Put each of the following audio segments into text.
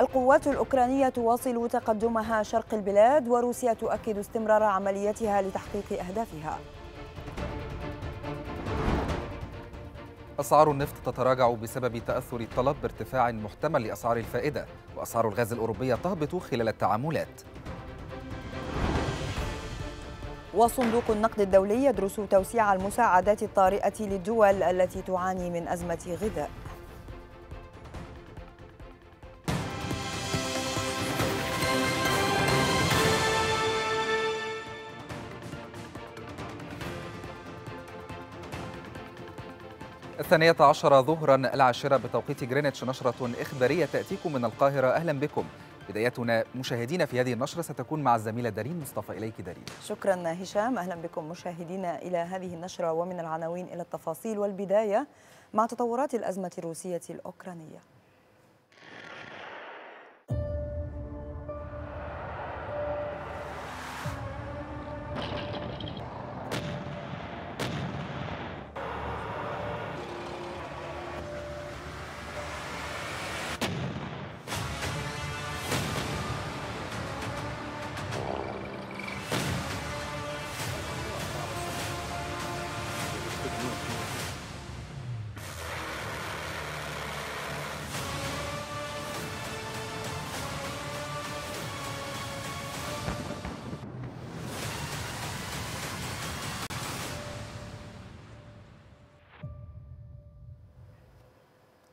القوات الأوكرانية تواصل تقدمها شرق البلاد وروسيا تؤكد استمرار عمليتها لتحقيق أهدافها. أسعار النفط تتراجع بسبب تأثر الطلب بارتفاع محتمل لأسعار الفائدة وأسعار الغاز الأوروبية تهبط خلال التعاملات. وصندوق النقد الدولي يدرس توسيع المساعدات الطارئة للدول التي تعاني من أزمة غذاء. الثانية عشر ظهرا العاشرة بتوقيت جرينتش نشرة إخبارية تأتيكم من القاهرة. أهلا بكم. بدايتنا مشاهدينا في هذه النشرة ستكون مع الزميلة دارين مصطفى. إليك دارين. شكرا هشام. أهلا بكم مشاهدينا إلى هذه النشرة ومن العناوين إلى التفاصيل والبداية مع تطورات الأزمة الروسية الأوكرانية.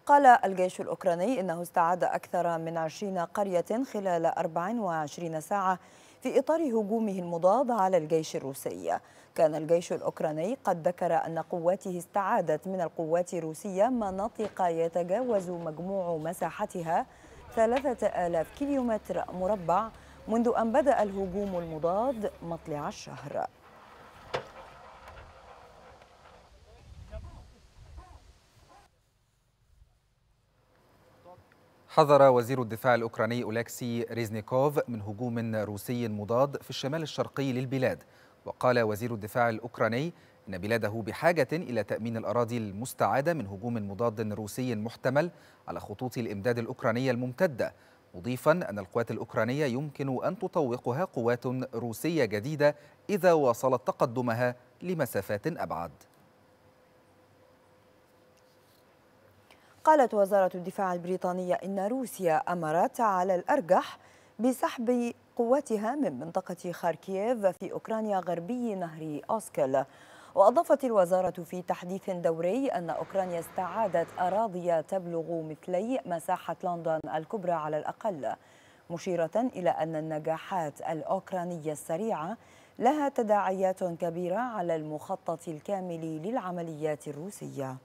قال الجيش الأوكراني إنه استعاد أكثر من 20 قرية خلال 24 ساعة في إطار هجومه المضاد على الجيش الروسي. كان الجيش الأوكراني قد ذكر أن قواته استعادت من القوات الروسية مناطق يتجاوز مجموع مساحتها 3000 كيلومتر مربع منذ أن بدأ الهجوم المضاد مطلع الشهر. حذر وزير الدفاع الأوكراني أولاكسي ريزنيكوف من هجوم روسي مضاد في الشمال الشرقي للبلاد. وقال وزير الدفاع الأوكراني إن بلاده بحاجة إلى تأمين الأراضي المستعادة من هجوم مضاد روسي محتمل على خطوط الإمداد الأوكرانية الممتدة مضيفا أن القوات الأوكرانية يمكن أن تطوقها قوات روسية جديدة إذا واصلت تقدمها لمسافات أبعد. قالت وزارة الدفاع البريطانية إن روسيا أمرت على الأرجح بسحب قواتها من منطقة خاركييف في أوكرانيا غربي نهر أوسكل. وأضافت الوزارة في تحديث دوري أن أوكرانيا استعادت أراضي تبلغ مثلي مساحة لندن الكبرى على الأقل مشيرة إلى أن النجاحات الأوكرانية السريعة لها تداعيات كبيرة على المخطط الكامل للعمليات الروسية.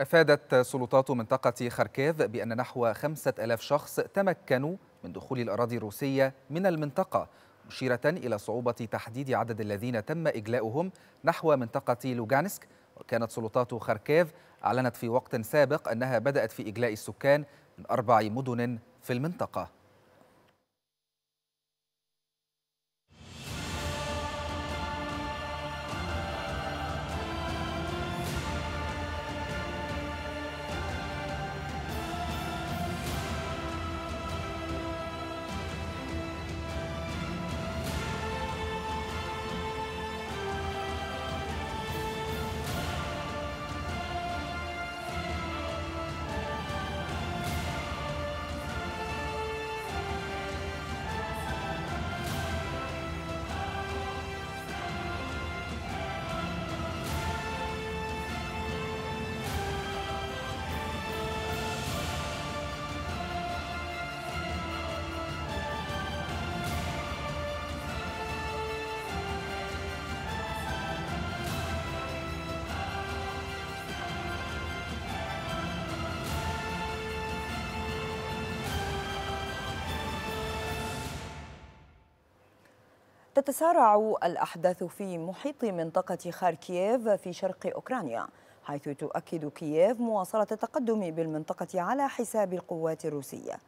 أفادت سلطات منطقة خاركيف بأن نحو خمسة ألاف شخص تمكنوا من دخول الأراضي الروسية من المنطقة مشيرة إلى صعوبة تحديد عدد الذين تم إجلاؤهم نحو منطقة لوغانسك. وكانت سلطات خاركيف أعلنت في وقت سابق أنها بدأت في إجلاء السكان من أربع مدن في المنطقة. تتسارع الأحداث في محيط منطقة خاركييف في شرق أوكرانيا حيث تؤكد كييف مواصلة التقدم بالمنطقة على حساب القوات الروسية.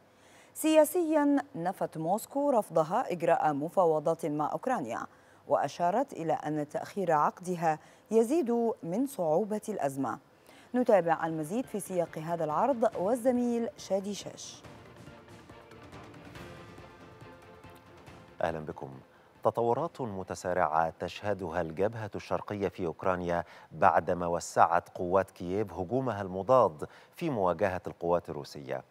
سياسيا نفت موسكو رفضها إجراء مفاوضات مع أوكرانيا وأشارت إلى أن تأخير عقدها يزيد من صعوبة الأزمة. نتابع المزيد في سياق هذا العرض والزميل شادي شاش. أهلا بكم. تطورات متسارعة تشهدها الجبهة الشرقية في أوكرانيا بعدما وسعت قوات كييف هجومها المضاد في مواجهة القوات الروسية.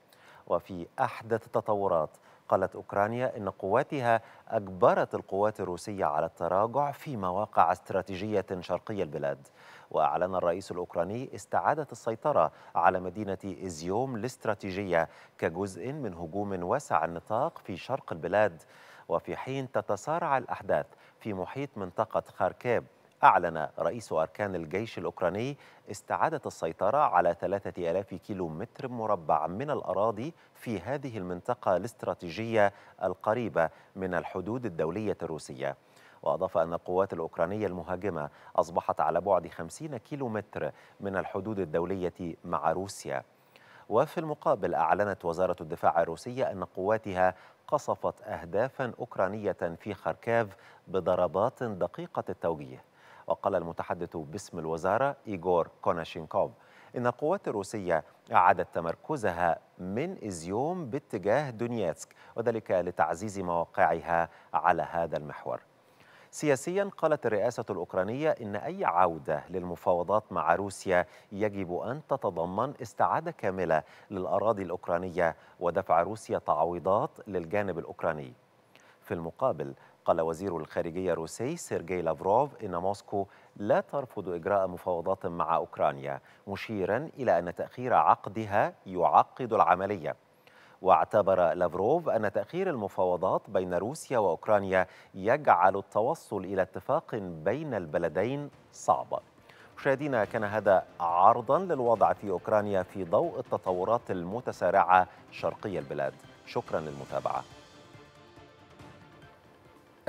وفي أحدث التطورات قالت أوكرانيا إن قواتها أجبرت القوات الروسية على التراجع في مواقع استراتيجية شرقي البلاد. وأعلن الرئيس الأوكراني استعادة السيطرة على مدينة إزيوم الاستراتيجية كجزء من هجوم واسع النطاق في شرق البلاد. وفي حين تتسارع الأحداث في محيط منطقة خاركيب أعلن رئيس أركان الجيش الأوكراني استعادة السيطرة على ثلاثة ألاف كيلو متر مربع من الأراضي في هذه المنطقة الاستراتيجية القريبة من الحدود الدولية الروسية. وأضاف أن القوات الأوكرانية المهاجمة أصبحت على بعد 50 كيلو متر من الحدود الدولية مع روسيا. وفي المقابل أعلنت وزارة الدفاع الروسية أن قواتها قصفت أهدافا أوكرانية في خاركيف بضربات دقيقة التوجيه. وقال المتحدث باسم الوزارة إيغور كوناشينكوف إن القوات الروسية أعادت تمركزها من إزيوم باتجاه دونيتسك وذلك لتعزيز مواقعها على هذا المحور. سياسيا قالت الرئاسة الأوكرانية إن أي عودة للمفاوضات مع روسيا يجب أن تتضمن استعادة كاملة للأراضي الأوكرانية ودفع روسيا تعويضات للجانب الأوكراني. في المقابل قال وزير الخارجية الروسي سيرجي لافروف إن موسكو لا ترفض إجراء مفاوضات مع أوكرانيا مشيرا إلى أن تأخير عقدها يعقد العملية. واعتبر لافروف أن تأخير المفاوضات بين روسيا وأوكرانيا يجعل التوصل إلى اتفاق بين البلدين صعبا. مشاهدينا كان هذا عرضا للوضع في أوكرانيا في ضوء التطورات المتسارعة شرقي البلاد. شكرا للمتابعة.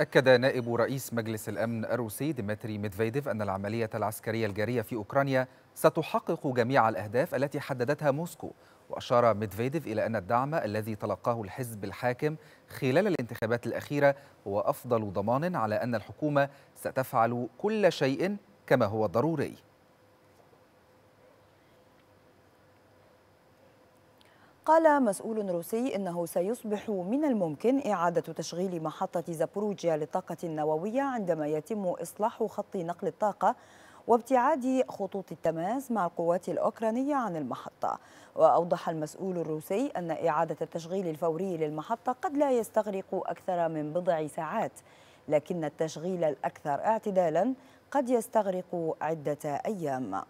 أكد نائب رئيس مجلس الأمن الروسي ديمتري ميدفيديف أن العملية العسكرية الجارية في أوكرانيا ستحقق جميع الأهداف التي حددتها موسكو وأشار ميدفيديف إلى أن الدعم الذي تلقاه الحزب الحاكم خلال الانتخابات الأخيرة هو أفضل ضمان على أن الحكومة ستفعل كل شيء كما هو ضروري. قال مسؤول روسي إنه سيصبح من الممكن إعادة تشغيل محطة زابوروجيا للطاقة النووية عندما يتم إصلاح خط نقل الطاقة وابتعاد خطوط التماس مع القوات الأوكرانية عن المحطة. وأوضح المسؤول الروسي أن إعادة التشغيل الفوري للمحطة قد لا يستغرق أكثر من بضع ساعات لكن التشغيل الأكثر اعتدالا قد يستغرق عدة أيام.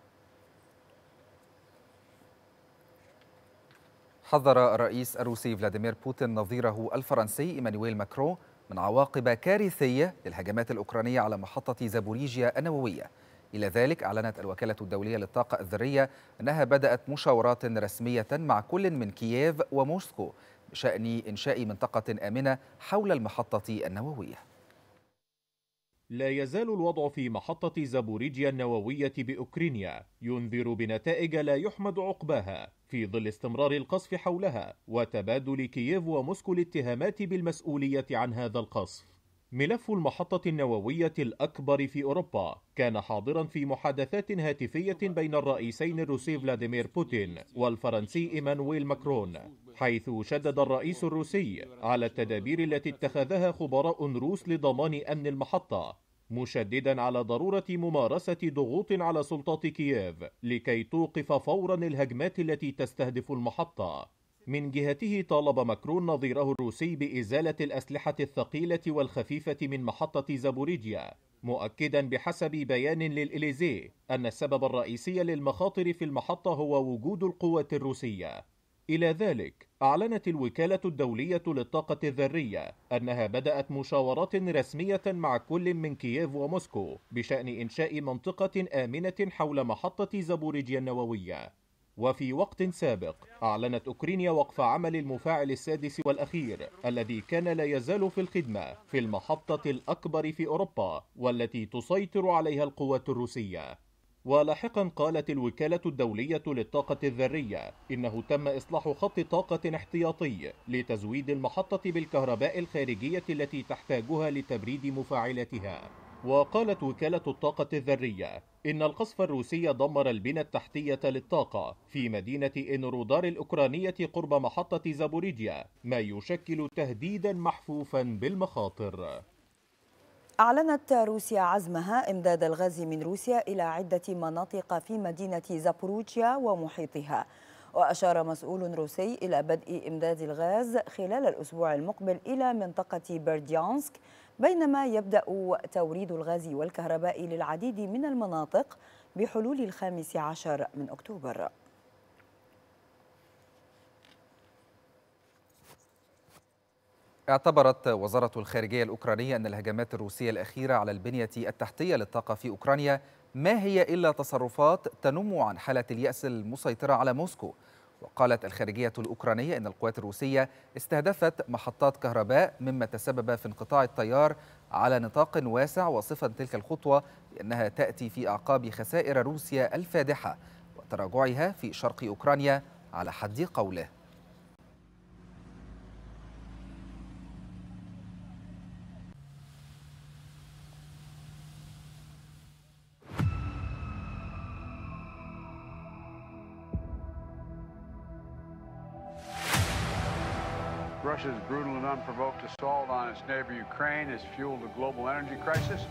حذر الرئيس الروسي فلاديمير بوتين نظيره الفرنسي إيمانويل ماكرون من عواقب كارثية للهجمات الأوكرانية على محطة زابوريجيا النووية. إلى ذلك أعلنت الوكالة الدولية للطاقة الذرية أنها بدأت مشاورات رسمية مع كل من كييف وموسكو بشأن إنشاء منطقة آمنة حول المحطة النووية. لا يزال الوضع في محطة زابوريجيا النووية بأوكرينيا ينذر بنتائج لا يحمد عقباها في ظل استمرار القصف حولها وتبادل كييف وموسكو الاتهامات بالمسؤولية عن هذا القصف. ملف المحطة النووية الأكبر في أوروبا كان حاضرا في محادثات هاتفية بين الرئيسين الروسي فلاديمير بوتين والفرنسي إيمانويل ماكرون حيث شدد الرئيس الروسي على التدابير التي اتخذها خبراء روس لضمان أمن المحطة مشددا على ضرورة ممارسة ضغوط على سلطات كييف لكي توقف فورا الهجمات التي تستهدف المحطة. من جهته طالب ماكرون نظيره الروسي بإزالة الأسلحة الثقيلة والخفيفة من محطة زابوريجيا مؤكدا بحسب بيان للإليزيه أن السبب الرئيسي للمخاطر في المحطة هو وجود القوات الروسية. إلى ذلك أعلنت الوكالة الدولية للطاقة الذرية أنها بدأت مشاورات رسمية مع كل من كييف وموسكو بشأن إنشاء منطقة آمنة حول محطة زابوريجيا النووية. وفي وقت سابق أعلنت أوكرانيا وقف عمل المفاعل السادس والأخير الذي كان لا يزال في الخدمة في المحطة الأكبر في أوروبا والتي تسيطر عليها القوات الروسية. ولاحقا قالت الوكالة الدولية للطاقة الذرية إنه تم إصلاح خط طاقة احتياطي لتزويد المحطة بالكهرباء الخارجية التي تحتاجها لتبريد مفاعلاتها. وقالت وكالة الطاقة الذرية إن القصف الروسي دمر البنى التحتية للطاقة في مدينة إنرودار الأوكرانية قرب محطة زابوريجيا ما يشكل تهديدا محفوفا بالمخاطر. أعلنت روسيا عزمها إمداد الغاز من روسيا إلى عدة مناطق في مدينة زابوروجيا ومحيطها. وأشار مسؤول روسي إلى بدء إمداد الغاز خلال الأسبوع المقبل إلى منطقة برديانسك بينما يبدأ توريد الغاز والكهرباء للعديد من المناطق بحلول الخامس عشر من أكتوبر. اعتبرت وزارة الخارجية الأوكرانية أن الهجمات الروسية الأخيرة على البنية التحتية للطاقة في أوكرانيا ما هي إلا تصرفات تنم عن حالة اليأس المسيطرة على موسكو. وقالت الخارجية الأوكرانية أن القوات الروسية استهدفت محطات كهرباء مما تسبب في انقطاع التيار على نطاق واسع وصفا تلك الخطوة بأنها تأتي في أعقاب خسائر روسيا الفادحة وتراجعها في شرق أوكرانيا على حد قوله. Russia's brutal and unprovoked assault on its neighbor Ukraine has fueled a global energy crisis.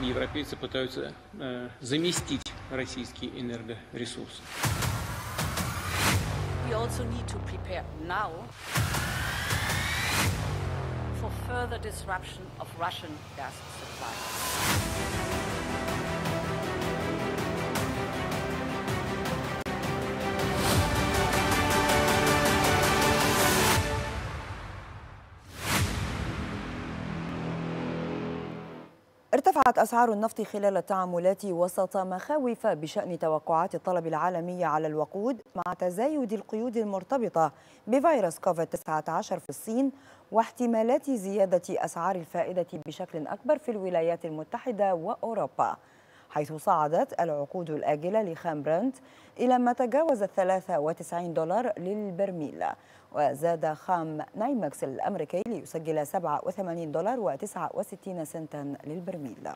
Европейцы пытаются э, заместить российские энергоресурсы. We also need to prepare now for further disruption of Russian gas supply. ارتفعت أسعار النفط خلال التعاملات وسط مخاوف بشأن توقعات الطلب العالمي على الوقود مع تزايد القيود المرتبطة بفيروس كوفيد 19 في الصين واحتمالات زيادة أسعار الفائدة بشكل أكبر في الولايات المتحدة وأوروبا. حيث صعدت العقود الآجلة لخام برنت إلى ما تجاوز 93 دولار للبرميل. وزاد خام نايمكس الأمريكي ليسجل 87 دولار و69 سنتا للبرميل.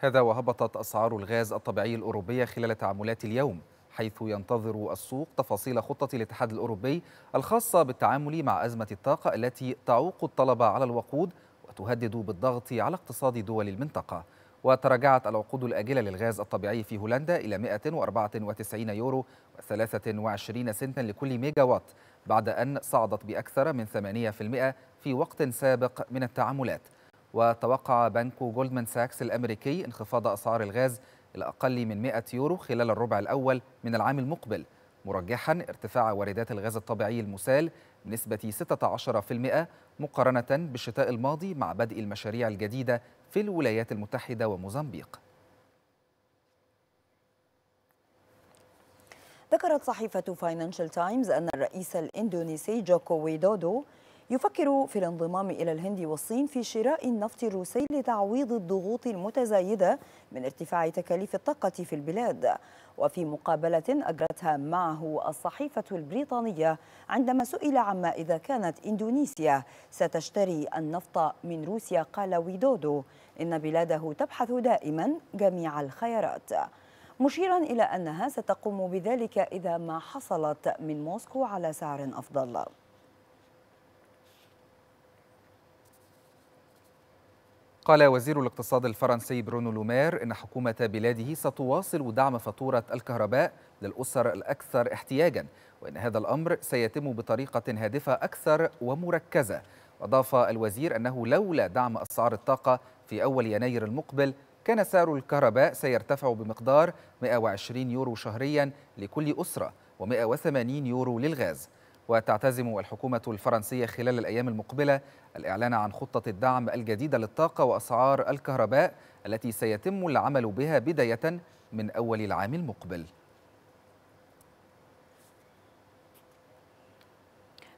هذا وهبطت أسعار الغاز الطبيعي الأوروبية خلال تعاملات اليوم حيث ينتظر السوق تفاصيل خطة الاتحاد الأوروبي الخاصة بالتعامل مع أزمة الطاقة التي تعوق الطلب على الوقود وتهدد بالضغط على اقتصاد دول المنطقة. وتراجعت العقود الآجلة للغاز الطبيعي في هولندا إلى 194 يورو و23 سنتا لكل ميجا وات بعد أن صعدت بأكثر من 8% في وقت سابق من التعاملات. وتوقع بنك جولدمان ساكس الأمريكي انخفاض أسعار الغاز إلى أقل من 100 يورو خلال الربع الأول من العام المقبل مرجحا ارتفاع واردات الغاز الطبيعي المسال بنسبة 16% مقارنة بالشتاء الماضي مع بدء المشاريع الجديدة في الولايات المتحدة وموزمبيق. ذكرت صحيفة فاينانشال تايمز أن الرئيس الإندونيسي جوكو ويدودو يفكر في الانضمام إلى الهند والصين في شراء النفط الروسي لتعويض الضغوط المتزايدة من ارتفاع تكاليف الطاقة في البلاد. وفي مقابلة أجرتها معه الصحيفة البريطانية عندما سئل عما إذا كانت إندونيسيا ستشتري النفط من روسيا قال ويدودو إن بلاده تبحث دائما جميع الخيارات. مشيرا إلى أنها ستقوم بذلك إذا ما حصلت من موسكو على سعر أفضل. قال وزير الاقتصاد الفرنسي برونو لومير إن حكومة بلاده ستواصل دعم فاتورة الكهرباء للأسر الأكثر احتياجا وإن هذا الأمر سيتم بطريقة هادفة أكثر ومركزة. وأضاف الوزير أنه لولا دعم أسعار الطاقة في أول يناير المقبل كان سعر الكهرباء سيرتفع بمقدار 120 يورو شهريا لكل أسرة و180 يورو للغاز. وتعتزم الحكومة الفرنسية خلال الأيام المقبلة الإعلان عن خطة الدعم الجديدة للطاقة وأسعار الكهرباء التي سيتم العمل بها بداية من أول العام المقبل.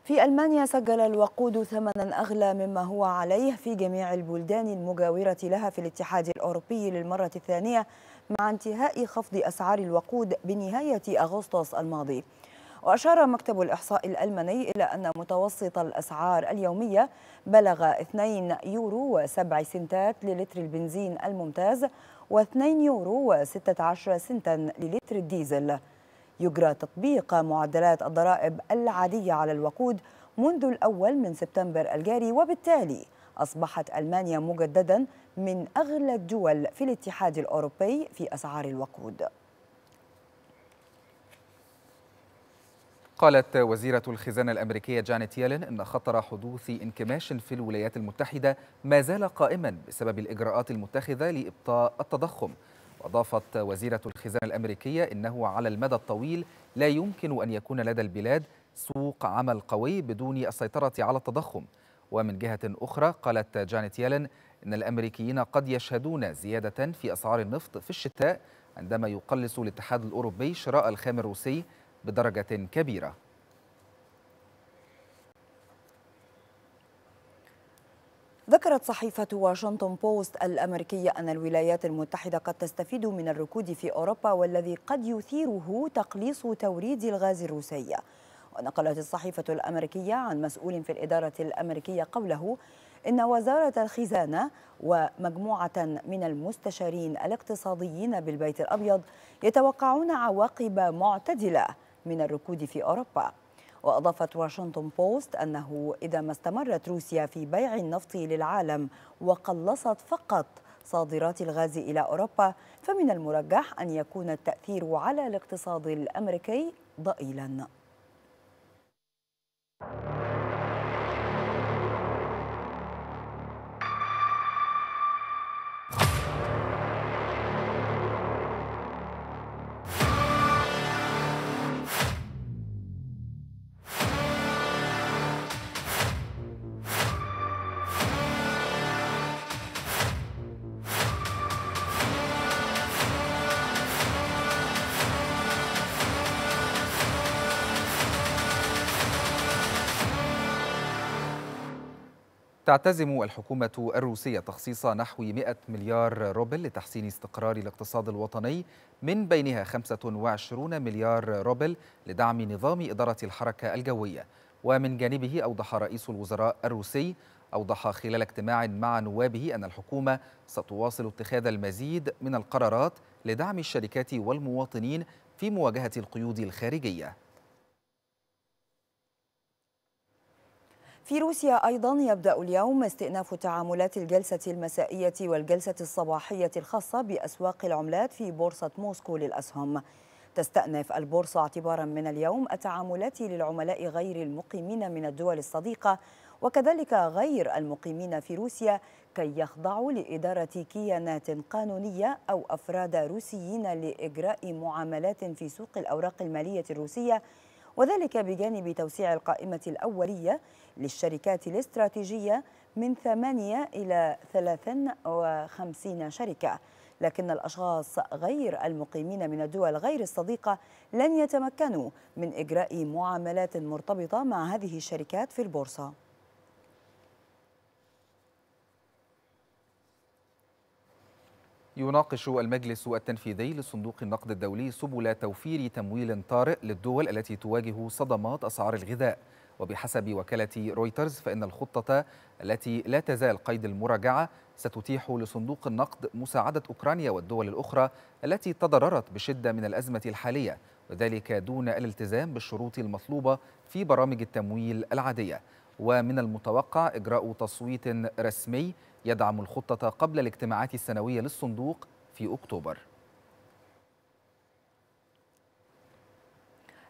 في ألمانيا سجل الوقود ثمنا أغلى مما هو عليه في جميع البلدان المجاورة لها في الاتحاد الأوروبي للمرة الثانية مع انتهاء خفض أسعار الوقود بنهاية أغسطس الماضي. وأشار مكتب الإحصاء الألماني إلى أن متوسط الأسعار اليومية بلغ 2 يورو و7 سنتات للتر البنزين الممتاز و2 يورو و16 سنتا للتر الديزل. يجرى تطبيق معدلات الضرائب العادية على الوقود منذ الأول من سبتمبر الجاري وبالتالي أصبحت ألمانيا مجددا من أغلى الدول في الاتحاد الأوروبي في أسعار الوقود. قالت وزيرة الخزانة الأمريكية جانيت يالين إن خطر حدوث انكماش في الولايات المتحدة ما زال قائما بسبب الإجراءات المتخذة لإبطاء التضخم. وأضافت وزيرة الخزانة الأمريكية إنه على المدى الطويل لا يمكن أن يكون لدى البلاد سوق عمل قوي بدون السيطرة على التضخم. ومن جهة أخرى قالت جانيت يالين إن الأمريكيين قد يشهدون زيادة في أسعار النفط في الشتاء عندما يقلص الاتحاد الأوروبي شراء الخام الروسي بدرجة كبيرة. ذكرت صحيفة واشنطن بوست الأمريكية أن الولايات المتحدة قد تستفيد من الركود في أوروبا والذي قد يثيره تقليص توريد الغاز الروسي. ونقلت الصحيفة الأمريكية عن مسؤول في الإدارة الأمريكية قوله إن وزارة الخزانة ومجموعة من المستشارين الاقتصاديين بالبيت الأبيض يتوقعون عواقب معتدلة. من الركود في أوروبا. وأضافت واشنطن بوست أنه إذا ما استمرت روسيا في بيع النفط للعالم وقلصت فقط صادرات الغاز إلى أوروبا فمن المرجح أن يكون التأثير على الاقتصاد الأمريكي ضئيلاً. تعتزم الحكومة الروسية تخصيص نحو 100 مليار روبل لتحسين استقرار الاقتصاد الوطني من بينها 25 مليار روبل لدعم نظام إدارة الحركة الجوية. ومن جانبه أوضح رئيس الوزراء الروسي أوضح خلال اجتماع مع نوابه أن الحكومة ستواصل اتخاذ المزيد من القرارات لدعم الشركات والمواطنين في مواجهة القيود الخارجية. في روسيا أيضا يبدأ اليوم استئناف تعاملات الجلسة المسائية والجلسة الصباحية الخاصة بأسواق العملات في بورصة موسكو للأسهم. تستأنف البورصة اعتبارا من اليوم التعاملات للعملاء غير المقيمين من الدول الصديقة وكذلك غير المقيمين في روسيا كي يخضعوا لإدارة كيانات قانونية أو أفراد روسيين لإجراء معاملات في سوق الأوراق المالية الروسية وذلك بجانب توسيع القائمة الأولية للشركات الاستراتيجية من ثمانية إلى 53 شركة. لكن الأشخاص غير المقيمين من الدول غير الصديقة لن يتمكنوا من إجراء معاملات مرتبطة مع هذه الشركات في البورصة. يناقش المجلس التنفيذي لصندوق النقد الدولي سبل توفير تمويل طارئ للدول التي تواجه صدمات أسعار الغذاء. وبحسب وكالة رويترز فإن الخطة التي لا تزال قيد المراجعة ستتيح لصندوق النقد مساعدة أوكرانيا والدول الأخرى التي تضررت بشدة من الأزمة الحالية وذلك دون الالتزام بالشروط المطلوبة في برامج التمويل العادية. ومن المتوقع إجراء تصويت رسمي يدعم الخطة قبل الاجتماعات السنوية للصندوق في أكتوبر.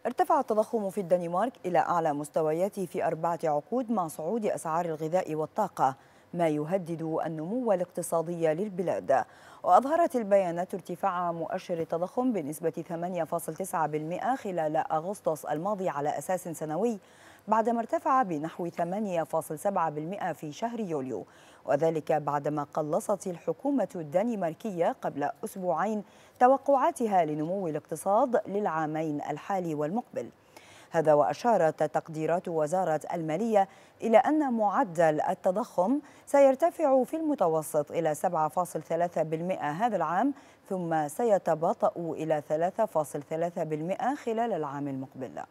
ارتفع التضخم في الدنمارك إلى أعلى مستوياته في أربعة عقود مع صعود أسعار الغذاء والطاقة ما يهدد النمو الاقتصادي للبلاد. وأظهرت البيانات ارتفاع مؤشر التضخم بنسبة 8.9% خلال أغسطس الماضي على أساس سنوي بعدما ارتفع بنحو 8.7% في شهر يوليو. وذلك بعدما قلصت الحكومة الدنماركية قبل أسبوعين توقعاتها لنمو الاقتصاد للعامين الحالي والمقبل. هذا وأشارت تقديرات وزارة المالية إلى أن معدل التضخم سيرتفع في المتوسط إلى 7.3% هذا العام ثم سيتباطأ إلى 3.3% خلال العام المقبل.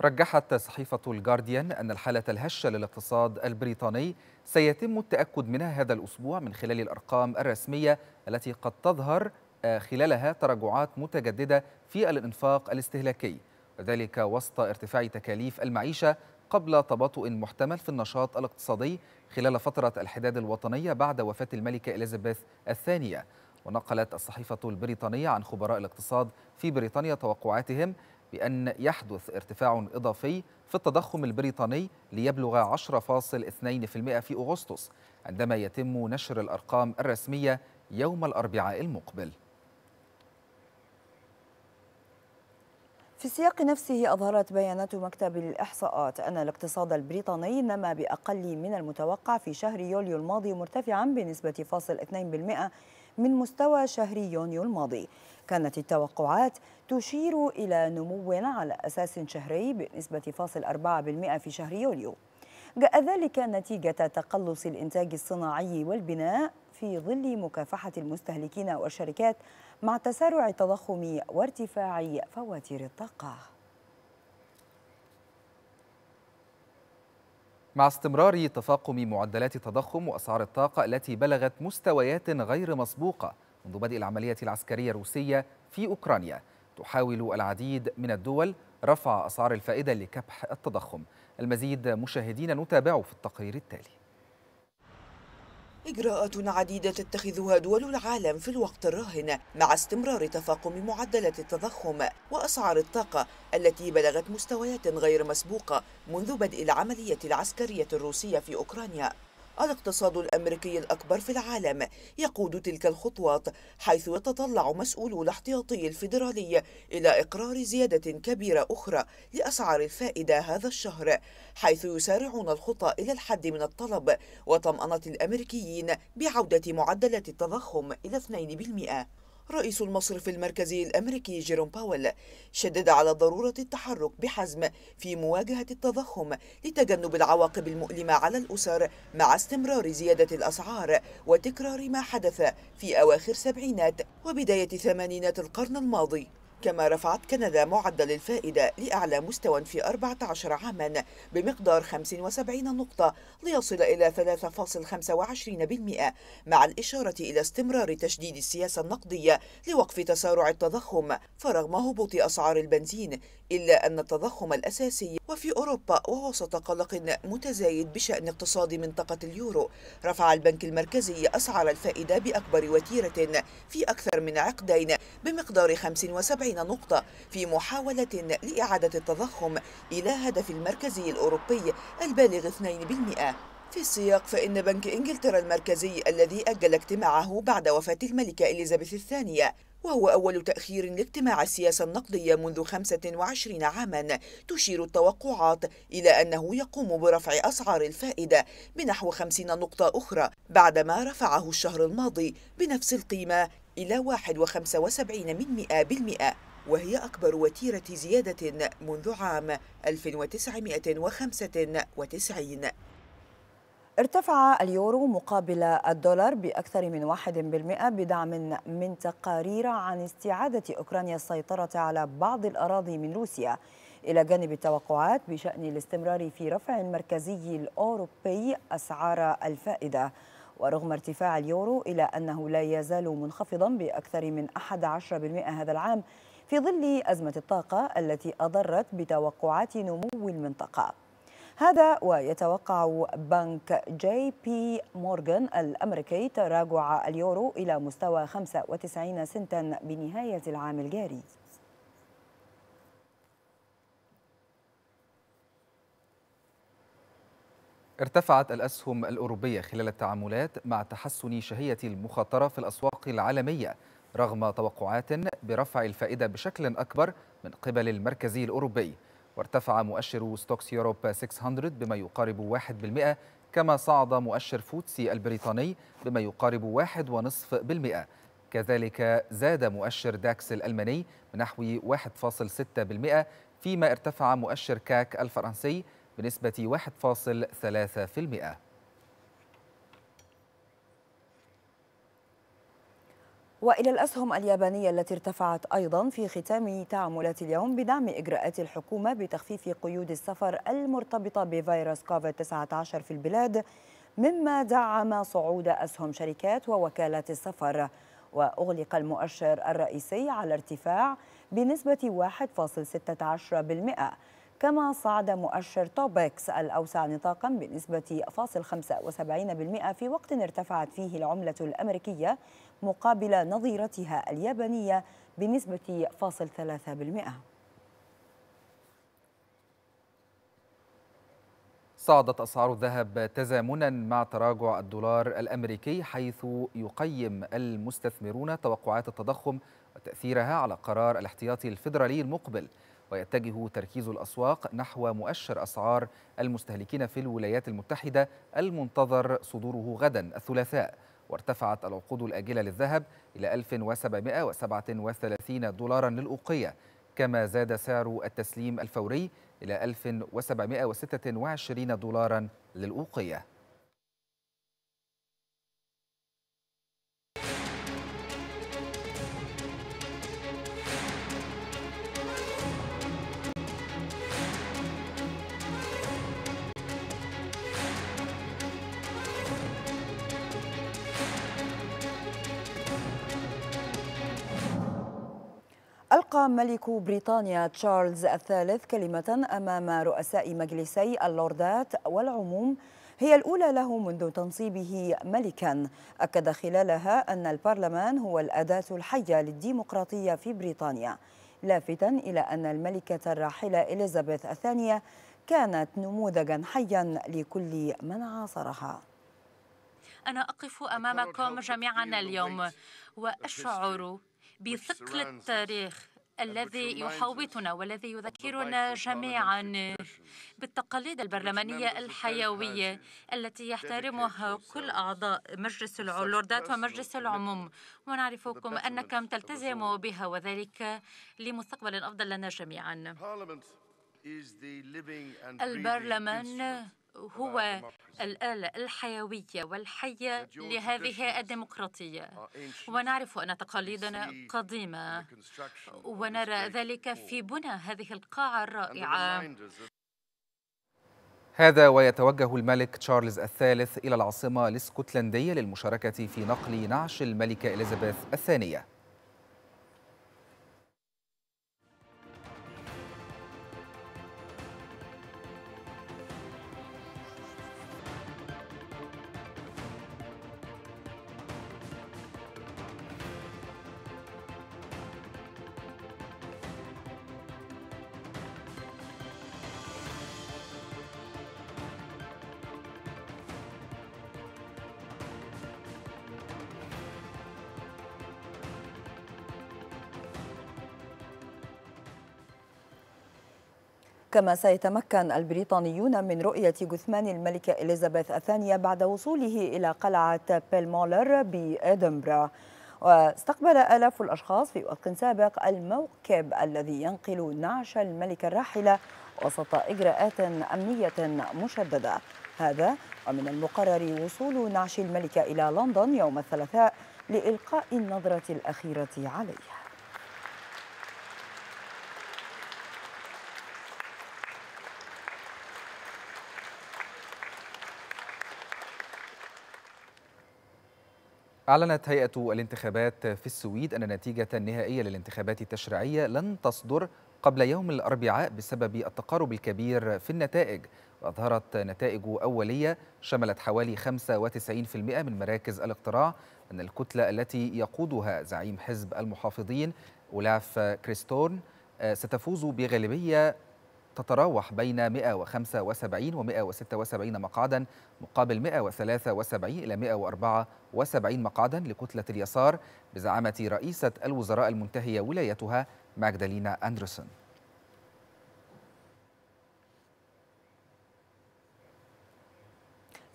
رجحت صحيفة الجارديان أن الحالة الهشة للاقتصاد البريطاني سيتم التأكد منها هذا الأسبوع من خلال الأرقام الرسمية التي قد تظهر خلالها تراجعات متجددة في الإنفاق الاستهلاكي. وذلك وسط ارتفاع تكاليف المعيشة قبل تباطؤ محتمل في النشاط الاقتصادي خلال فترة الحداد الوطنية بعد وفاة الملكة إليزابيث الثانية. ونقلت الصحيفة البريطانية عن خبراء الاقتصاد في بريطانيا توقعاتهم بأن يحدث ارتفاع إضافي في التضخم البريطاني ليبلغ 10.2% في أغسطس عندما يتم نشر الأرقام الرسمية يوم الأربعاء المقبل. في السياق نفسه أظهرت بيانات مكتب الإحصاءات أن الاقتصاد البريطاني نما بأقل من المتوقع في شهر يوليو الماضي مرتفعا بنسبة فاصل 2% من مستوى شهر يونيو الماضي. كانت التوقعات تشير إلى نمو على أساس شهري بنسبة فاصل 4% في شهر يوليو. جاء ذلك نتيجة تقلص الإنتاج الصناعي والبناء في ظل مكافحة المستهلكين والشركات مع تسارع التضخم وارتفاع فواتير الطاقة. مع استمرار تفاقم معدلات التضخم وأسعار الطاقة التي بلغت مستويات غير مسبوقة منذ بدء العملية العسكرية الروسية في أوكرانيا تحاول العديد من الدول رفع أسعار الفائدة لكبح التضخم. المزيد مشاهدين نتابعه في التقرير التالي. إجراءات عديدة تتخذها دول العالم في الوقت الراهن مع استمرار تفاقم معدلات التضخم وأسعار الطاقة التي بلغت مستويات غير مسبوقة منذ بدء العملية العسكرية الروسية في أوكرانيا. الاقتصاد الأمريكي الأكبر في العالم. يقود تلك الخطوات حيث يتطلع مسؤولو الاحتياطي الفيدرالي إلى إقرار زيادة كبيرة أخرى لأسعار الفائدة هذا الشهر حيث يسارعون الخطى إلى الحد من الطلب وطمانه الأمريكيين بعودة معدلات التضخم إلى 2% رئيس المصرف المركزي الأمريكي جيروم باول شدد على ضرورة التحرك بحزم في مواجهة التضخم لتجنب العواقب المؤلمة على الأسر مع استمرار زيادة الأسعار وتكرار ما حدث في أواخر سبعينات وبداية ثمانينات القرن الماضي. كما رفعت كندا معدل الفائدة لأعلى مستوى في 14 عاما بمقدار 75 نقطة ليصل إلى 3.25% مع الإشارة إلى استمرار تشديد السياسة النقدية لوقف تسارع التضخم فرغم هبوط أسعار البنزين إلا أن التضخم الأساسي وفي أوروبا ووسط قلق متزايد بشأن اقتصاد منطقة اليورو. رفع البنك المركزي أسعار الفائدة بأكبر وتيرة في أكثر من عقدين بمقدار 75 نقطة في محاولة لإعادة التضخم إلى هدف المركزي الأوروبي البالغ 2% في السياق فإن بنك إنجلترا المركزي الذي أجل اجتماعه بعد وفاة الملكة إليزابيث الثانية وهو أول تأخير لاجتماع السياسة النقدية منذ 25 عاما تشير التوقعات إلى أنه يقوم برفع أسعار الفائدة بنحو 50 نقطة أخرى بعدما رفعه الشهر الماضي بنفس القيمة إلى 1.75 من 100% وهي أكبر وتيرة زيادة منذ عام 1995 ارتفع اليورو مقابل الدولار بأكثر من واحد بالمئة بدعم من تقارير عن استعادة أوكرانيا السيطرة على بعض الأراضي من روسيا. إلى جانب التوقعات بشأن الاستمرار في رفع المركزي الأوروبي أسعار الفائدة. ورغم ارتفاع اليورو إلا أنه لا يزال منخفضا بأكثر من 11% هذا العام في ظل أزمة الطاقة التي أضرت بتوقعات نمو المنطقة. هذا ويتوقع بنك جي بي مورغان الأمريكي تراجع اليورو إلى مستوى 95 سنتا بنهاية العام الجاري. ارتفعت الأسهم الأوروبية خلال التعاملات مع تحسن شهية المخاطرة في الأسواق العالمية رغم توقعات برفع الفائدة بشكل أكبر من قبل المركزي الأوروبي. وارتفع مؤشر ستوكس يوروب 600 بما يقارب 1% كما صعد مؤشر فوتسي البريطاني بما يقارب 1.5% كذلك زاد مؤشر داكس الألماني بنحو 1.6% فيما ارتفع مؤشر كاك الفرنسي بنسبة 1.3% وإلى الأسهم اليابانية التي ارتفعت أيضا في ختام تعاملات اليوم بدعم إجراءات الحكومة بتخفيف قيود السفر المرتبطة بفيروس كوفيد 19 في البلاد مما دعم صعود أسهم شركات ووكالات السفر. وأغلق المؤشر الرئيسي على ارتفاع بنسبة 1.16% كما صعد مؤشر توبكس الأوسع نطاقا بنسبة 0.75% في وقت ارتفعت فيه العملة الأمريكية مقابل نظيرتها اليابانية بنسبة 0.3%. صعدت أسعار الذهب تزامنا مع تراجع الدولار الأمريكي حيث يقيم المستثمرون توقعات التضخم وتأثيرها على قرار الاحتياطي الفيدرالي المقبل ويتجه تركيز الأسواق نحو مؤشر أسعار المستهلكين في الولايات المتحدة المنتظر صدوره غدا الثلاثاء. وارتفعت العقود الآجلة للذهب إلى 1737 دولارا للأوقية كما زاد سعر التسليم الفوري إلى 1726 دولارا للأوقية. ألقى ملك بريطانيا تشارلز الثالث كلمة أمام رؤساء مجلسي اللوردات والعموم. هي الأولى له منذ تنصيبه ملكا. أكد خلالها أن البرلمان هو الأداة الحية للديمقراطية في بريطانيا. لافتا إلى أن الملكة الراحلة إليزابيث الثانية كانت نموذجا حيا لكل من عاصرها. أنا أقف أمامكم جميعا اليوم وأشعر بثقل التاريخ. الذي يحوطنا والذي يذكرنا جميعا بالتقاليد البرلمانية الحيوية التي يحترمها كل أعضاء مجلس اللوردات ومجلس العموم. ونعرفكم أنكم تلتزموا بها وذلك لمستقبل أفضل لنا جميعا. البرلمان هو الآلة الحيوية والحية لهذه الديمقراطية. ونعرف أن تقاليدنا قديمة. ونرى ذلك في بنى هذه القاعة الرائعة. هذا ويتوجه الملك تشارلز الثالث إلى العاصمة الإسكتلندية للمشاركة في نقل نعش الملكة إليزابيث الثانية. كما سيتمكن البريطانيون من رؤية جثمان الملكة إليزابيث الثانية بعد وصوله إلى قلعة بيلمولر بإدنبرا. واستقبل آلاف الأشخاص في وقت سابق الموكب الذي ينقل نعش الملكة الراحلة وسط إجراءات أمنية مشددة. هذا ومن المقرر وصول نعش الملكة إلى لندن يوم الثلاثاء لإلقاء النظرة الأخيرة عليه أعلنت هيئة الانتخابات في السويد أن النتيجة النهائية للانتخابات التشريعية لن تصدر قبل يوم الأربعاء بسبب التقارب الكبير في النتائج. وأظهرت نتائج أولية شملت حوالي 95% من مراكز الاقتراع أن الكتلة التي يقودها زعيم حزب المحافظين أولاف كريستورن ستفوز بغالبية تتراوح بين 175 و 176 مقعدا مقابل 173 إلى 174 مقعدا لكتلة اليسار بزعامة رئيسة الوزراء المنتهية ولايتها ماغدالينا أندرسون.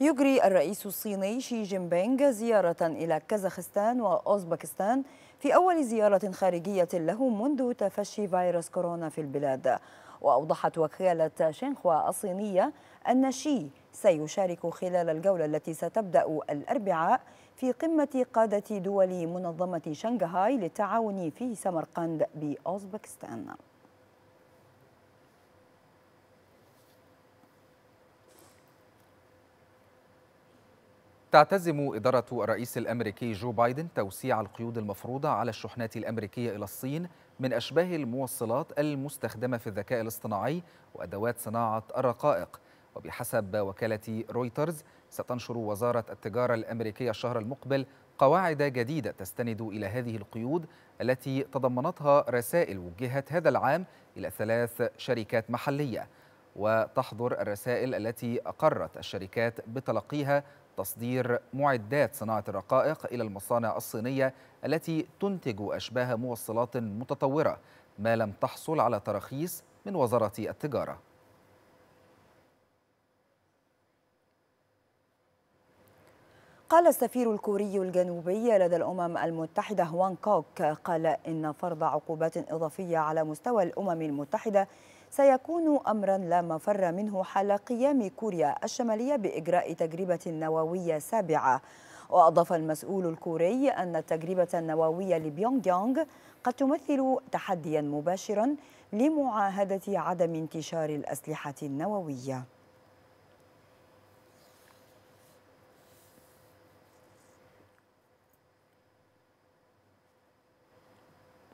يجري الرئيس الصيني شي جين بينغ زيارة إلى كازاخستان وأوزبكستان في أول زيارة خارجية له منذ تفشي فيروس كورونا في البلاد. وأوضحت وكالة شينخوا الصينية أن شي سيشارك خلال الجولة التي ستبدأ الأربعاء في قمة قادة دول منظمة شنغهاي للتعاون في سمرقند بأوزبكستان. تعتزم إدارة الرئيس الأمريكي جو بايدن توسيع القيود المفروضة على الشحنات الأمريكية إلى الصين من أشباه الموصلات المستخدمة في الذكاء الاصطناعي وأدوات صناعة الرقائق. وبحسب وكالة رويترز ستنشر وزارة التجارة الأمريكية الشهر المقبل قواعد جديدة تستند إلى هذه القيود التي تضمنتها رسائل وجهت هذا العام إلى ثلاث شركات محلية. وتحضر الرسائل التي أقرت الشركات بتلقيها تصدير معدات صناعة الرقائق إلى المصانع الصينية التي تنتج أشباه موصلات متطورة ما لم تحصل على تراخيص من وزارة التجارة. قال السفير الكوري الجنوبي لدى الأمم المتحدة هوان كوك قال إن فرض عقوبات إضافية على مستوى الأمم المتحدة سيكون أمرا لا مفر منه حال قيام كوريا الشمالية بإجراء تجربة نووية سابعة. وأضاف المسؤول الكوري أن التجربة النووية لبيونغ يونغ قد تمثل تحديا مباشرا لمعاهدة عدم انتشار الأسلحة النووية.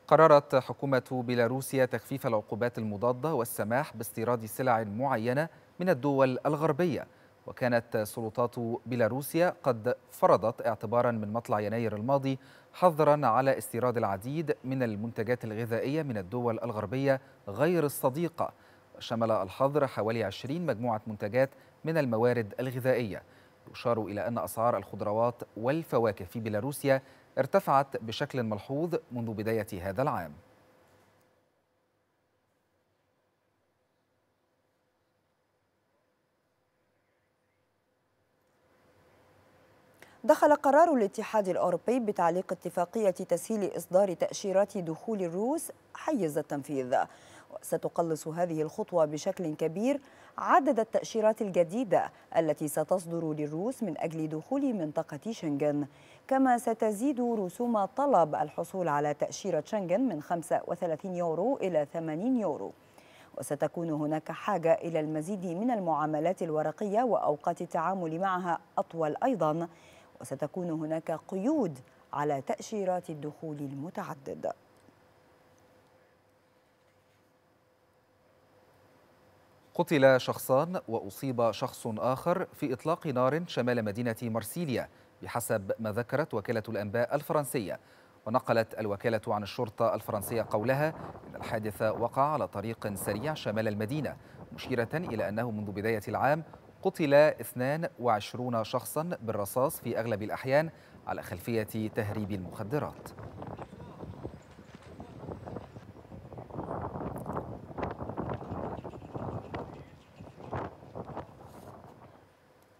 قررت حكومة بيلاروسيا تخفيف العقوبات المضادة والسماح باستيراد سلع معينة من الدول الغربية. وكانت سلطات بيلاروسيا قد فرضت اعتبارا من مطلع يناير الماضي حظرا على استيراد العديد من المنتجات الغذائية من الدول الغربية غير الصديقة. وشمل الحظر حوالي 20 مجموعة منتجات من الموارد الغذائية. يشار إلى أن أسعار الخضروات والفواكه في بيلاروسيا ارتفعت بشكل ملحوظ منذ بداية هذا العام. دخل قرار الاتحاد الأوروبي بتعليق اتفاقية تسهيل إصدار تأشيرات دخول الروس حيز التنفيذ. وستقلص هذه الخطوة بشكل كبير عدد التأشيرات الجديدة التي ستصدر للروس من أجل دخول منطقة شنغن. كما ستزيد رسوم طلب الحصول على تأشيرة شنغن من 35 يورو إلى 80 يورو. وستكون هناك حاجة إلى المزيد من المعاملات الورقية وأوقات التعامل معها أطول أيضا. وستكون هناك قيود على تأشيرات الدخول المتعدد. قتل شخصان وأصيب شخص آخر في إطلاق نار شمال مدينة مرسيليا بحسب ما ذكرت وكالة الأنباء الفرنسية. ونقلت الوكالة عن الشرطة الفرنسية قولها إن الحادث وقع على طريق سريع شمال المدينة مشيرة إلى أنه منذ بداية العام قتل 22 شخصا بالرصاص في أغلب الأحيان على خلفية تهريب المخدرات.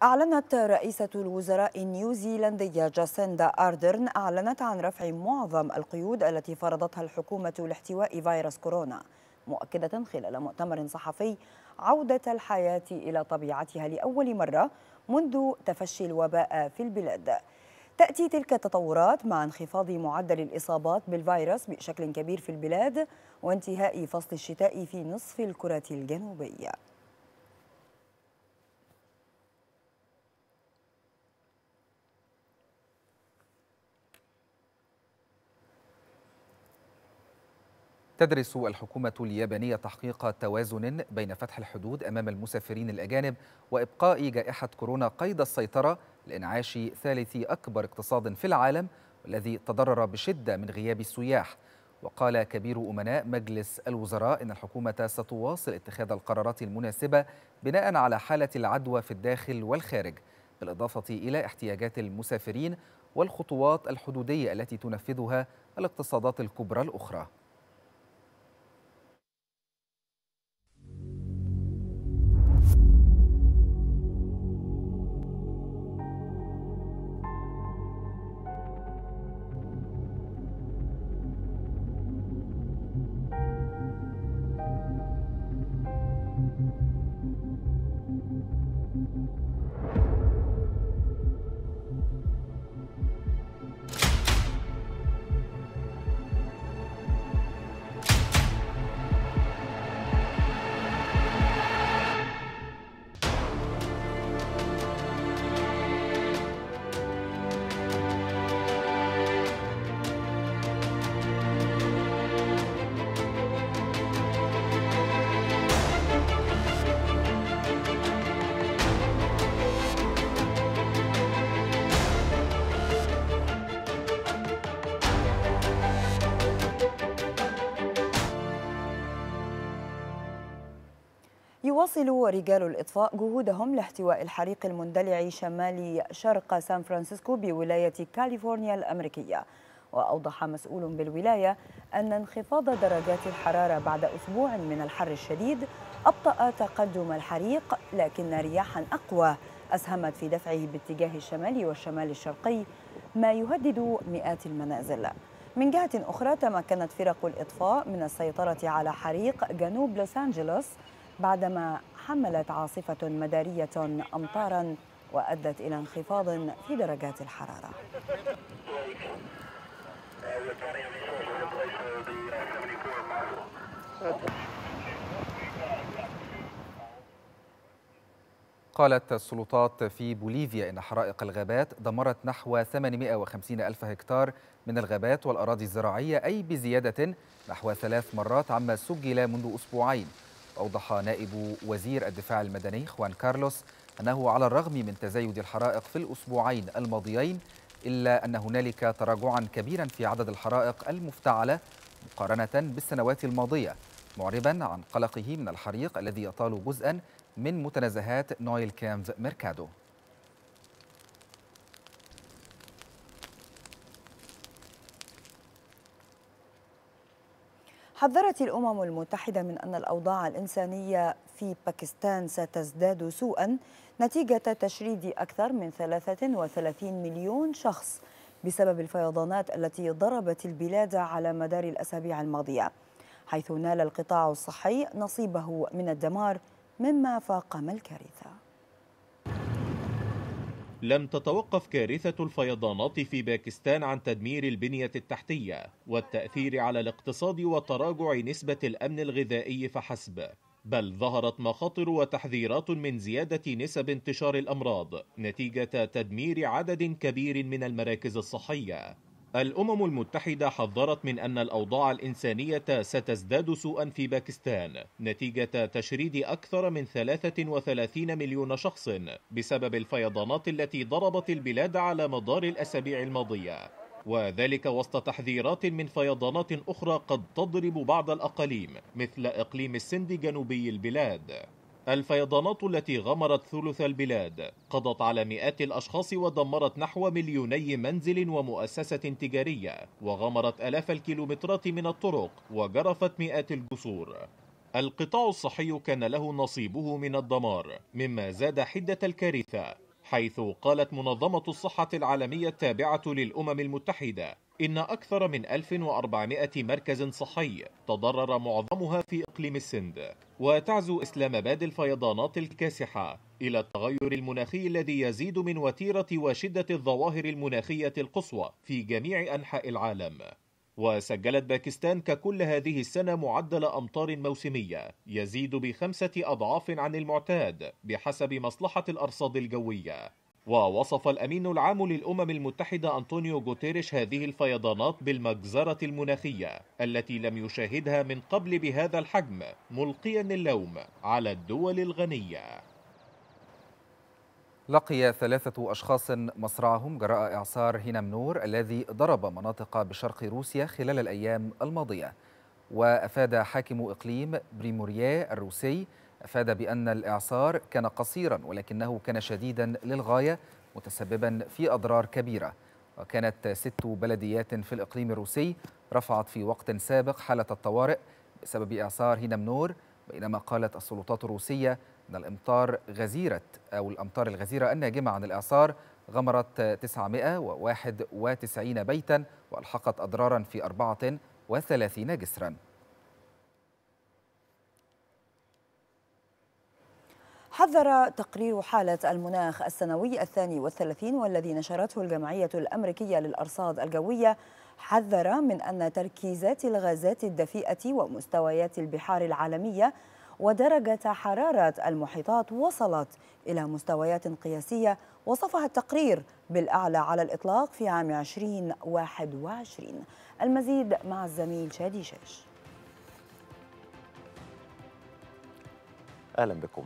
أعلنت رئيسة الوزراء النيوزيلندية جاسيندا أردرن أعلنت عن رفع معظم القيود التي فرضتها الحكومة لاحتواء فيروس كورونا مؤكدة خلال مؤتمر صحفي عودة الحياة إلى طبيعتها لأول مرة منذ تفشي الوباء في البلاد. تأتي تلك التطورات مع انخفاض معدل الإصابات بالفيروس بشكل كبير في البلاد وانتهاء فصل الشتاء في نصف الكرة الجنوبية. تدرس الحكومة اليابانية تحقيق توازن بين فتح الحدود أمام المسافرين الأجانب وإبقاء جائحة كورونا قيد السيطرة لإنعاش ثالث أكبر اقتصاد في العالم والذي تضرر بشدة من غياب السياح. وقال كبير أمناء مجلس الوزراء إن الحكومة ستواصل اتخاذ القرارات المناسبة بناء على حالة العدوى في الداخل والخارج بالإضافة إلى احتياجات المسافرين والخطوات الحدودية التي تنفذها الاقتصادات الكبرى الأخرى. يواصل رجال الإطفاء جهودهم لاحتواء الحريق المندلع شمال شرق سان فرانسيسكو بولاية كاليفورنيا الأمريكية. وأوضح مسؤول بالولاية أن انخفاض درجات الحرارة بعد أسبوع من الحر الشديد أبطأ تقدم الحريق لكن رياحا أقوى. أسهمت في دفعه باتجاه الشمال والشمال الشرقي ما يهدد مئات المنازل. من جهة أخرى تمكنت فرق الإطفاء من السيطرة على حريق جنوب لوس أنجلوس بعدما حملت عاصفة مدارية أمطارا وأدت إلى انخفاض في درجات الحرارة. قالت السلطات في بوليفيا إن حرائق الغابات دمرت نحو 850 ألف هكتار من الغابات والأراضي الزراعية أي بزيادة نحو ثلاث مرات عما سجل منذ أسبوعين. أوضح نائب وزير الدفاع المدني خوان كارلوس أنه على الرغم من تزايد الحرائق في الأسبوعين الماضيين إلا أن هنالك تراجعا كبيرا في عدد الحرائق المفتعلة مقارنة بالسنوات الماضية معربا عن قلقه من الحريق الذي يطال جزءا من متنزهات نويل كامز ميركادو. حذرت الأمم المتحدة من أن الأوضاع الإنسانية في باكستان ستزداد سوءا نتيجة تشريد أكثر من 33 مليون شخص بسبب الفيضانات التي ضربت البلاد على مدار الأسابيع الماضية حيث نال القطاع الصحي نصيبه من الدمار مما فاقم الكارثة لم تتوقف كارثة الفيضانات في باكستان عن تدمير البنية التحتية والتأثير على الاقتصاد وتراجع نسبة الأمن الغذائي فحسب. بل ظهرت مخاطر وتحذيرات من زيادة نسب انتشار الأمراض نتيجة تدمير عدد كبير من المراكز الصحية. الأمم المتحدة حذرت من أن الأوضاع الإنسانية ستزداد سوءا في باكستان نتيجة تشريد أكثر من 33 مليون شخص بسبب الفيضانات التي ضربت البلاد على مدار الأسابيع الماضية. وذلك وسط تحذيرات من فيضانات أخرى قد تضرب بعض الأقاليم مثل إقليم السند جنوبي البلاد. الفيضانات التي غمرت ثلث البلاد. قضت على مئات الأشخاص ودمرت نحو مليوني منزل ومؤسسة تجارية وغمرت ألاف الكيلومترات من الطرق وجرفت مئات الجسور. القطاع الصحي كان له نصيبه من الدمار مما زاد حدة الكارثة حيث قالت منظمة الصحة العالمية التابعة للأمم المتحدة إن أكثر من 1400 مركز صحي تضرر معظمها في إقليم السند وتعزو إسلام باد الفيضانات الكاسحة إلى التغير المناخي الذي يزيد من وتيرة وشدة الظواهر المناخية القصوى في جميع أنحاء العالم. وسجلت باكستان ككل هذه السنة معدل أمطار موسمية يزيد بخمسة أضعاف عن المعتاد بحسب مصلحة الأرصاد الجوية. ووصف الأمين العام للأمم المتحدة أنطونيو غوتيريش هذه الفيضانات بالمجزرة المناخية التي لم يشاهدها من قبل بهذا الحجم ملقيا اللوم على الدول الغنية. لقي ثلاثة أشخاص مصرعهم جراء إعصار هينامنور الذي ضرب مناطق بشرق روسيا خلال الأيام الماضية. وأفاد حاكم إقليم بريمورييه الروسي أفاد بأن الإعصار كان قصيرا ولكنه كان شديدا للغاية متسببا في أضرار كبيرة. وكانت ست بلديات في الإقليم الروسي رفعت في وقت سابق حالة الطوارئ بسبب إعصار هينامنور بينما قالت السلطات الروسية أن الأمطار غزيرة أو الأمطار الغزيرة الناجمة عن الإعصار غمرت 991 بيتا وألحقت أضرارا في 34 جسرا. حذر تقرير حالة المناخ السنوي الثاني والثلاثين والذي نشرته الجمعية الأمريكية للأرصاد الجوية حذر من أن تركيزات الغازات الدفيئة ومستويات البحار العالمية ودرجة حرارة المحيطات وصلت إلى مستويات قياسية. وصفها التقرير بالأعلى على الإطلاق في عام 2021 المزيد مع الزميل شادي شاش. أهلا بكم.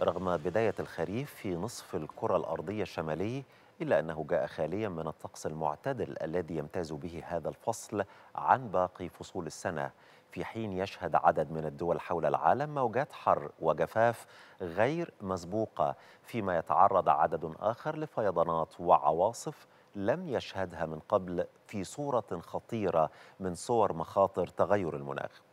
رغم بداية الخريف في نصف الكرة الأرضية الشمالي إلا أنه جاء خاليا من الطقس المعتدل الذي يمتاز به هذا الفصل عن باقي فصول السنة. في حين يشهد عدد من الدول حول العالم موجات حر وجفاف غير مسبوقة فيما يتعرض عدد آخر لفيضانات وعواصف لم يشهدها من قبل في صورة خطيرة من صور مخاطر تغير المناخ.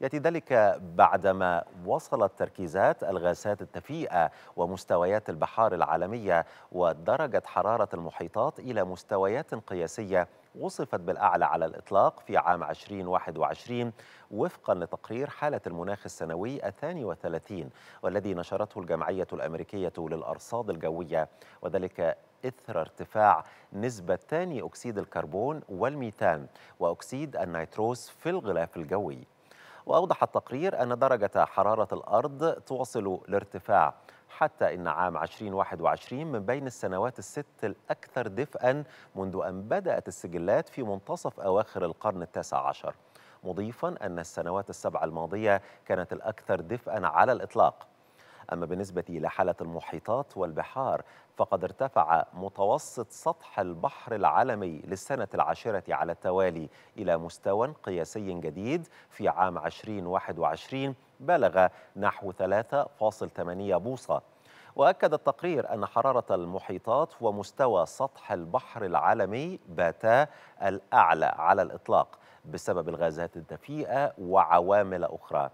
يأتي ذلك بعدما وصلت تركيزات الغازات الدفيئه ومستويات البحار العالمية ودرجه حرارة المحيطات إلى مستويات قياسية وصفت بالأعلى على الإطلاق في عام 2021 وفقا لتقرير حالة المناخ السنوي الثاني والثلاثين والذي نشرته الجمعية الأمريكية للأرصاد الجوية. وذلك إثر ارتفاع نسبة ثاني أكسيد الكربون والميثان وأكسيد النيتروس في الغلاف الجوي. وأوضح التقرير أن درجة حرارة الأرض توصل لارتفاع حتى إن عام 2021 من بين السنوات الست الأكثر دفئا منذ أن بدأت السجلات في منتصف أواخر القرن التاسع عشر مضيفا أن السنوات السبع الماضية كانت الأكثر دفئا على الإطلاق. أما بالنسبة لحالة المحيطات والبحار فقد ارتفع متوسط سطح البحر العالمي للسنة العاشرة على التوالي إلى مستوى قياسي جديد في عام 2021 بلغ نحو 3.8 بوصة. وأكد التقرير أن حرارة المحيطات ومستوى سطح البحر العالمي باتا الأعلى على الإطلاق بسبب الغازات الدفيئة وعوامل أخرى.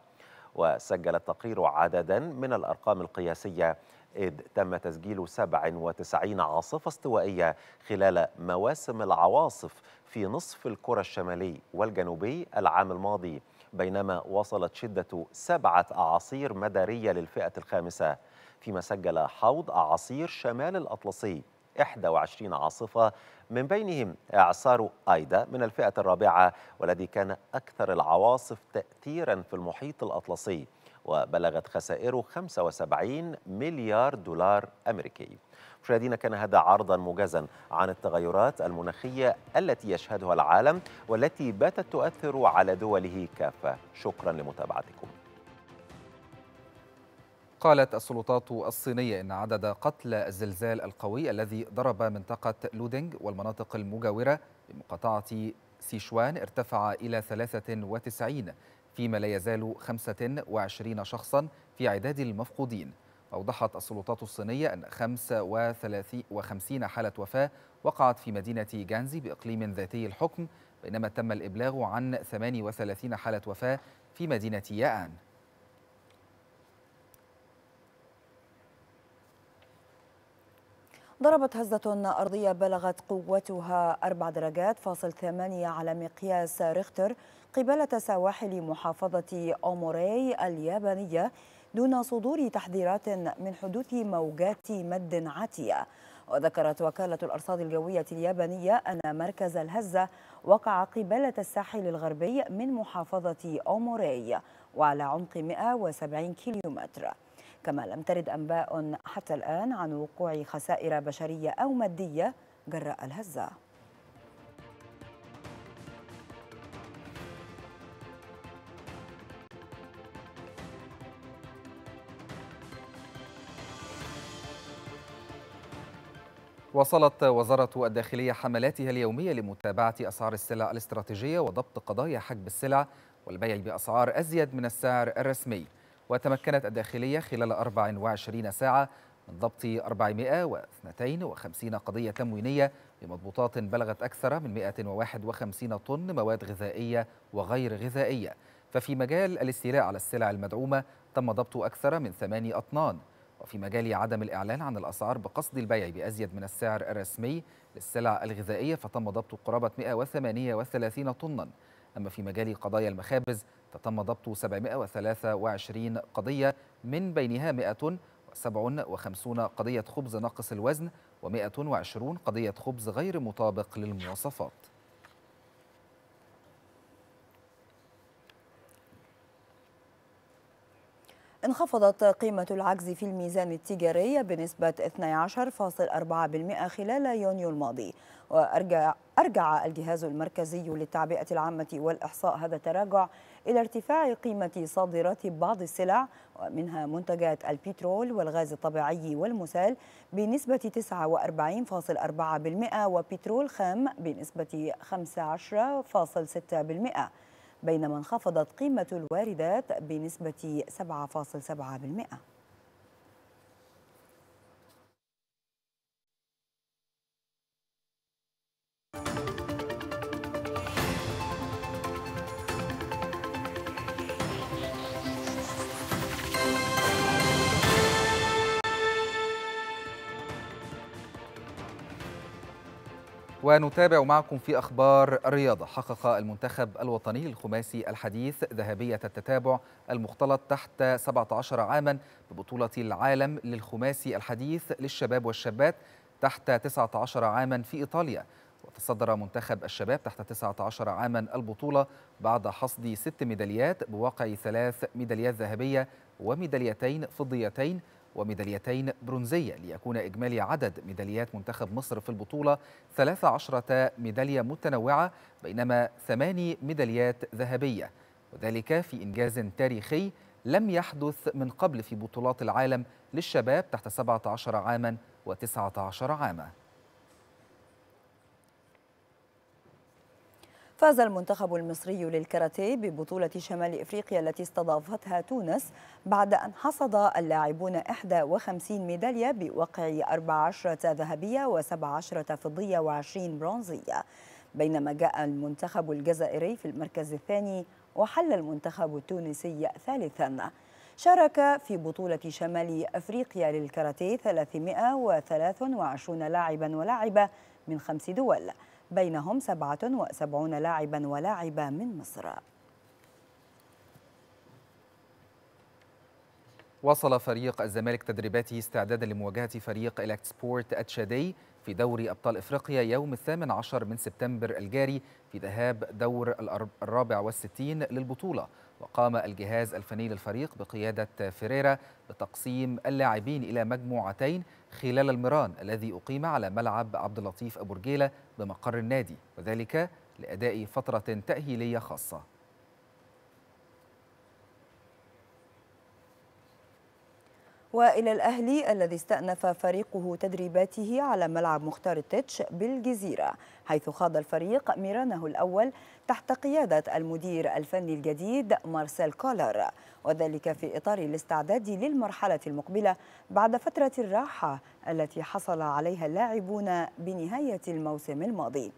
وسجل التقرير عددا من الأرقام القياسية إذ تم تسجيل 97 عاصفة استوائية خلال مواسم العواصف في نصف الكرة الشمالي والجنوبي العام الماضي بينما وصلت شدة سبعة أعاصير مدارية للفئة الخامسة. فيما سجل حوض أعاصير شمال الأطلسي 21 عاصفة من بينهم إعصار أيدا من الفئة الرابعة والذي كان أكثر العواصف تأثيرا في المحيط الأطلسي وبلغت خسائره 75 مليار دولار أمريكي. مشاهدينا كان هذا عرضا موجزا عن التغيرات المناخية التي يشهدها العالم والتي باتت تؤثر على دوله. كافة. شكرا لمتابعتكم. قالت السلطات الصينية إن عدد قتلى الزلزال القوي الذي ضرب منطقة لودينغ والمناطق المجاورة بمقاطعة سيشوان ارتفع إلى 93 فيما لا يزال 25 شخصا في عداد المفقودين. أوضحت السلطات الصينية أن 55 حالة وفاة وقعت في مدينة جانزي بإقليم ذاتي الحكم بينما تم الإبلاغ عن 38 حالة وفاة في مدينة ياان ضربت هزة أرضية بلغت قوتها أربع درجات فاصل ثمانية على مقياس ريختر قبالة سواحل محافظة أوموري اليابانية دون صدور تحذيرات من حدوث موجات مد عاتية. وذكرت وكالة الأرصاد الجوية اليابانية أن مركز الهزة وقع قبالة الساحل الغربي من محافظة أوموري وعلى عمق 170 كيلومتر. كما لم ترد أنباء حتى الآن عن وقوع خسائر بشرية أو مادية جراء الهزة. واصلت وزارة الداخلية حملاتها اليومية لمتابعة أسعار السلع الاستراتيجية وضبط قضايا حجب السلع والبيع بأسعار أزيد من السعر الرسمي. وتمكنت الداخلية خلال 24 ساعة من ضبط 452 قضية تموينية بمضبوطات بلغت أكثر من 151 طن مواد غذائية وغير غذائية. ففي مجال الاستيلاء على السلع المدعومة تم ضبط أكثر من ثماني أطنان. وفي مجال عدم الإعلان عن الأسعار بقصد البيع بأزيد من السعر الرسمي للسلع الغذائية فتم ضبط قرابة 138 طنا. أما في مجال قضايا المخابز فتم ضبط 723 قضية من بينها 100 و57 قضية خبز ناقص الوزن و120 قضية خبز غير مطابق للمواصفات. انخفضت قيمة العجز في الميزان التجاري بنسبة 12.4% خلال يونيو الماضي. وأرجع أرجع الجهاز المركزي للتعبئة العامة والإحصاء هذا التراجع إلى ارتفاع قيمة صادرات بعض السلع ومنها منتجات البترول والغاز الطبيعي والمسال بنسبة 49.4% وبترول خام بنسبة 15.6% بينما انخفضت قيمة الواردات بنسبة 7.7%. ونتابع معكم في أخبار الرياضة. حقق المنتخب الوطني للخماسي الحديث ذهبية التتابع المختلط تحت 17 عاما ببطولة العالم للخماسي الحديث للشباب والشابات تحت 19 عاما في إيطاليا. وتصدر منتخب الشباب تحت 19 عاما البطولة بعد حصد ست ميداليات بواقع ثلاث ميداليات ذهبية وميداليتين فضيتين وميداليتين برونزية ليكون إجمالي عدد ميداليات منتخب مصر في البطولة 13 ميدالية متنوعة بينما ثماني ميداليات ذهبية. وذلك في إنجاز تاريخي لم يحدث من قبل في بطولات العالم للشباب تحت 17 عاما و19 عاما. فاز المنتخب المصري للكاراتيه ببطولة شمال إفريقيا التي استضافتها تونس بعد أن حصد اللاعبون 51 ميدالية بوقع 14 ذهبية و17 فضية و20 برونزية. بينما جاء المنتخب الجزائري في المركز الثاني وحل المنتخب التونسي ثالثا. شارك في بطولة شمال أفريقيا للكاراتيه 323 لاعبا ولاعبة من خمس دول. بينهم 77 لاعبا ولاعبة من مصر. واصل فريق الزمالك تدريباته استعدادا لمواجهة فريق الكسبورت التشادي في دوري أبطال إفريقيا يوم الثامن عشر من سبتمبر الجاري في ذهاب دور الرابع والستين للبطولة. وقام الجهاز الفني للفريق بقيادة فيريرا بتقسيم اللاعبين إلى مجموعتين خلال المران الذي أقيم على ملعب عبد اللطيف أبو رجيلة بمقر النادي وذلك لأداء فترة تأهيلية خاصة. وإلى الأهلي الذي استأنف فريقه تدريباته على ملعب مختار التتش بالجزيرة حيث خاض الفريق ميرانه الأول تحت قيادة المدير الفني الجديد مارسيل كولر. وذلك في إطار الاستعداد للمرحلة المقبلة بعد فترة الراحة التي حصل عليها اللاعبون بنهاية الموسم الماضي.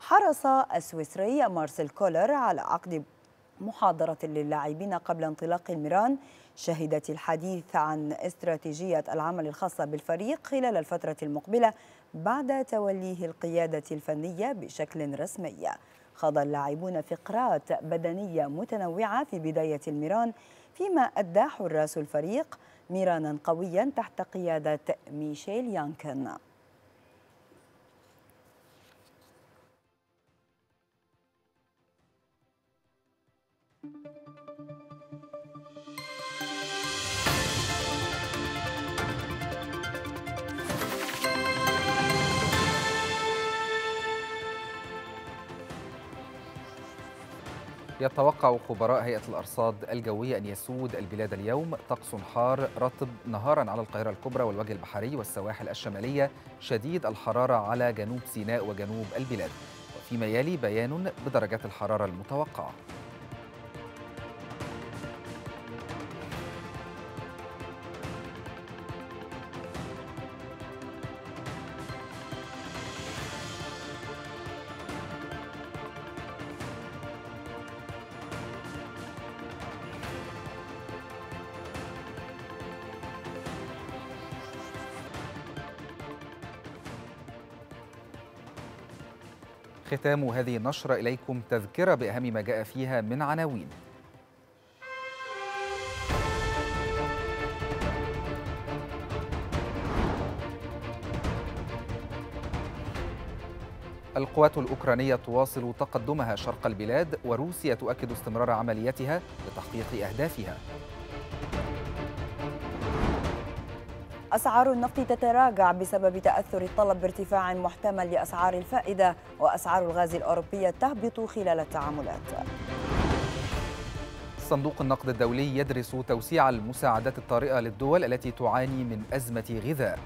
حرص السويسري مارسيل كولر على عقد محاضرة للاعبين قبل انطلاق الميران شهدت الحديث عن استراتيجية العمل الخاصة بالفريق خلال الفترة المقبلة بعد توليه القيادة الفنية بشكل رسمي. خاض اللاعبون فقرات بدنية متنوعة في بداية الميران فيما أدى حراس الفريق ميرانا قويا تحت قيادة ميشيل يانكن. يتوقع خبراء هيئة الأرصاد الجوية أن يسود البلاد اليوم طقس حار رطب نهارا على القاهرة الكبرى والوجه البحري والسواحل الشمالية شديد الحرارة على جنوب سيناء وجنوب البلاد. وفيما يلي بيان بدرجات الحرارة المتوقعة. ختام هذه النشرة إليكم تذكرة بأهم ما جاء فيها من عناوين. القوات الأوكرانية تواصل تقدمها شرق البلاد وروسيا تؤكد استمرار عملياتها لتحقيق أهدافها. أسعار النفط تتراجع بسبب تأثر الطلب بارتفاع محتمل لأسعار الفائدة وأسعار الغاز الأوروبية تهبط خلال التعاملات. صندوق النقد الدولي يدرس توسيع المساعدات الطارئة للدول التي تعاني من أزمة غذاء.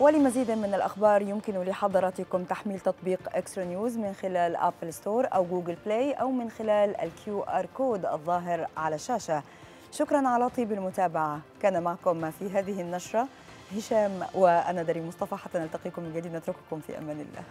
ولمزيد من الأخبار يمكن لحضراتكم تحميل تطبيق Extra News من خلال Apple Store أو Google Play أو من خلال ال QR code الظاهر على الشاشة. شكرا على طيب المتابعة. كان معكم في هذه النشرة هشام وأنا دري مصطفى حتى نلتقيكم من جديد. نترككم في أمان الله.